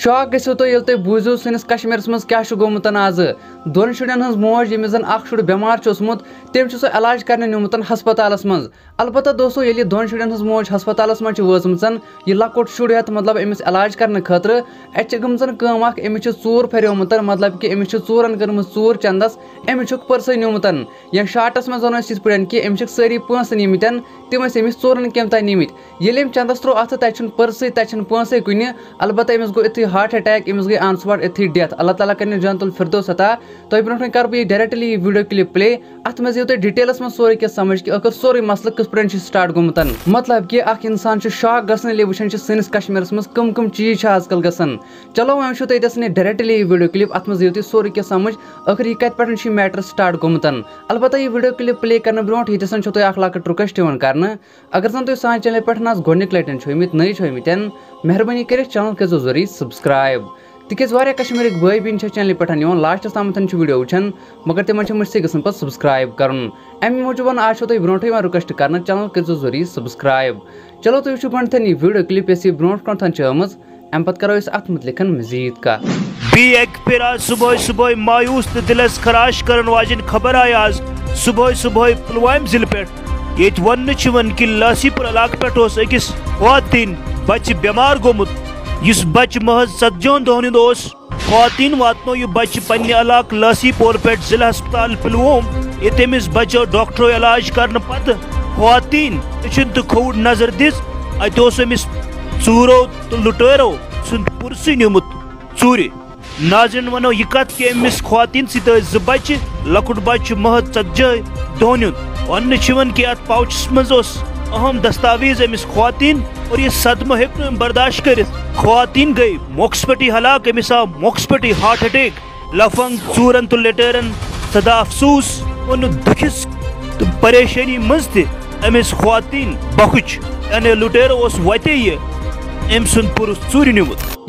Shock गो तुम तुम बूजो सनिस कश्मीर क्या गोमुत आज दोन हज मोज यमिस जन अख शुर बेमार चुसमुत तम सह इलाज कर निमुत हस्पताल मज अलबत् दोस्तों ये दोन हज मोज हस्पताल मज वजम यह लकुट शुर हेत मतलब अमिस इलाज कर खतर अत गमजन अमिस चूर फरियोमुत मतलब कि अमिस चूरन कर्म चूर चंदस अमिस पर्स निमुत या शार्टस मज वन ये पे सारी पंस निमित तम अमिस चूरन कम तक निमित ये चंदस त्रो अथ तक पर्स तक पंस कुन अलबत् अमिस गो इतनी हार्ट अटैक अमिस गई आन स्पॉट इतनी डेथ। अल्लाह ताला कर जानतुल फिरदोस अता। तो ब्रो कर डायरेक्टली वीडियो क्लिप प्ले अत मे तुम डिटेलस मज सोरे क्या समझ कि, अगर सोरे मसल किस पे स्टार्ट गोमुत मतलब कि अख इंसान शॉक गसन ये वुचान कश्मीर मज कम कम चीज़ आजकल गसन। चलो वो तुम डायरेक्टली वीडियो क्लिप अत मे तुम सोरे क्या समझ, अगर यह कत पे मैटर स्टार्ट गोमुत अलबत् यह वीडियो क्लिप प्ले कर ब्रो ये तुम लकट रिक्वेस्ट कर अगर जन तुम सान चैनल पे गोनिक लटन छुमित नई छुमित मेहरबानी कर, चैनल कर ज़रूरी सब्सक्राइब तिज कश्मीर बई बीन चैनल पे लास्टस तम वीडियो वुचान मगर तिम मुझसे गसन पे सब्सक्राइब कर मूजूब आज तुम ब्रो रिक्वेस्ट कर चैनल कर ज़रूरी सब्सक्राइब चलो तुम वो गन यह वीडियो क्लिप ये ब्रो कन अम पे करो अत मुतलिक मजीद कह सुबह सुबह मायूस तो दिलस खराश कर वाजन खबर आई आज। सुबह सुबह पुलवाम ज़िले पे ये वन कि लासीपुर इलाक पे अकिस खातन बच बेमार गोमुत इस बच महज सतजोन दोहन खातन वातनो यह बच पन्ने इलाक लासीपोर पे जिला अस्पताल पुलवोम। ये तमिस बचो डॉक्टरो इलाज कर पत खातन तो खोड़ नज़र दिस। अमिस चूरो तो लुटेरो सुन पुरसी निमुत। चूर नाजन वनो यह कत कि अमिस खातन सत बच। लकुट बच महज षतजे दोहन वन कि अत पाउचस मज अहम दस्तावेज़ अमिस खातन और ये सदम हे बर्दाश्त कर। खातन गई मोक्स पे हलाक अमिस आव मोक्स पे हार्ट अटैक। लफंग चूरन तो लेटरन, सदा अफसूस वन दुखिस तो परेशानी मज तमिस खातन बखुच। यानी लुटेर वते यह अम सुन पुरुष चूर निमुत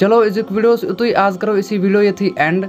चलो अजुक वीडियो युत आज करो, इसी वीडियो ये एंड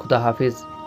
खुदा हाफिज़।